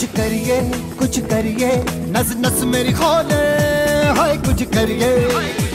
कुछ करिए कुछ करिए। नस नस मेरी खोले हाय कुछ करिए।